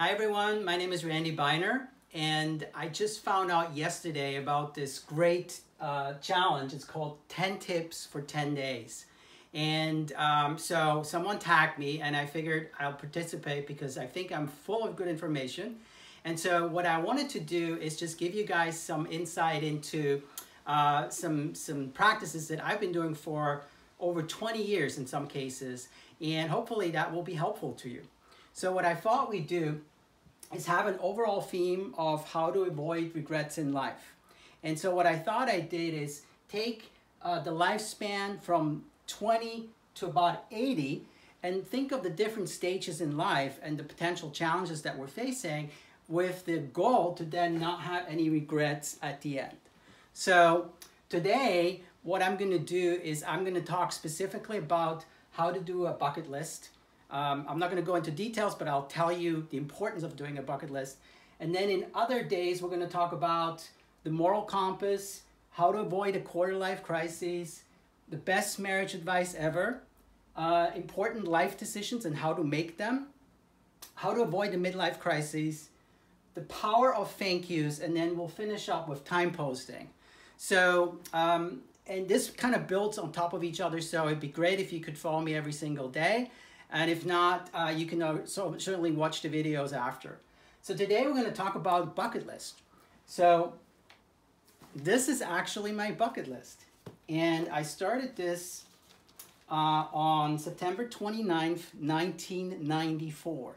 Hi everyone, my name is Randy Biner and I just found out yesterday about this great uh, challenge. It's called 10 Tips for 10 Days. And um, so someone tagged me and I figured I'll participate because I think I'm full of good information. And so what I wanted to do is just give you guys some insight into uh, some, some practices that I've been doing for over 20 years in some cases. And hopefully that will be helpful to you. So what I thought we'd do is have an overall theme of how to avoid regrets in life. And so what I thought I did is take uh, the lifespan from 20 to about 80 and think of the different stages in life and the potential challenges that we're facing with the goal to then not have any regrets at the end. So today, what I'm gonna do is I'm gonna talk specifically about how to do a bucket list, um, I'm not going to go into details, but I'll tell you the importance of doing a bucket list. And then in other days, we're going to talk about the moral compass, how to avoid a quarter life crisis, the best marriage advice ever, uh, important life decisions and how to make them, how to avoid the midlife crisis, the power of thank yous, and then we'll finish up with time posting. So, um, and this kind of builds on top of each other, so it'd be great if you could follow me every single day. And if not, uh, you can uh, so certainly watch the videos after. So today we're going to talk about bucket list. So this is actually my bucket list. And I started this uh, on September 29th, 1994.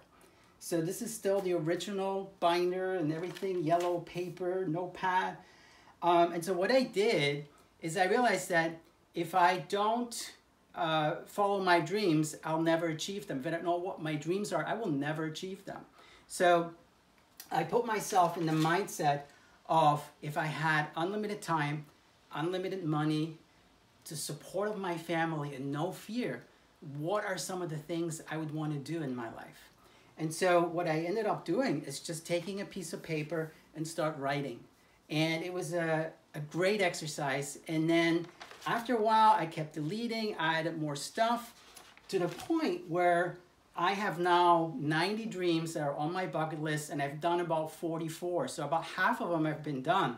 So this is still the original binder and everything, yellow paper, notepad. Um, and so what I did is I realized that if I don't uh, follow my dreams, I'll never achieve them. If I don't know what my dreams are, I will never achieve them. So I put myself in the mindset of if I had unlimited time, unlimited money, to support my family and no fear, what are some of the things I would want to do in my life? And so what I ended up doing is just taking a piece of paper and start writing. And it was a, a great exercise. And then after a while, I kept deleting, I added more stuff to the point where I have now 90 dreams that are on my bucket list and I've done about 44. So about half of them have been done.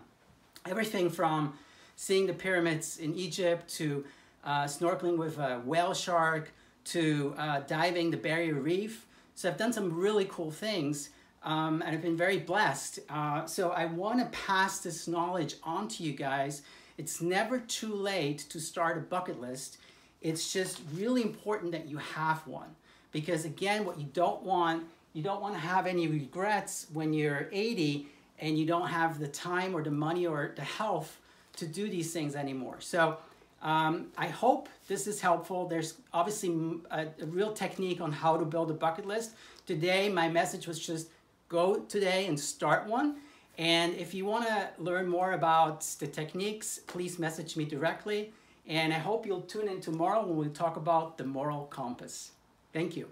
Everything from seeing the pyramids in Egypt to uh, snorkeling with a whale shark to uh, diving the barrier reef. So I've done some really cool things um, and I've been very blessed. Uh, so I want to pass this knowledge on to you guys it's never too late to start a bucket list. It's just really important that you have one. Because again, what you don't want, you don't want to have any regrets when you're 80 and you don't have the time or the money or the health to do these things anymore. So um, I hope this is helpful. There's obviously a, a, real technique on how to build a bucket list. Today, my message was just go today and start one. And if you want to learn more about the techniques, please message me directly. And I hope you'll tune in tomorrow when we talk about the moral compass. Thank you.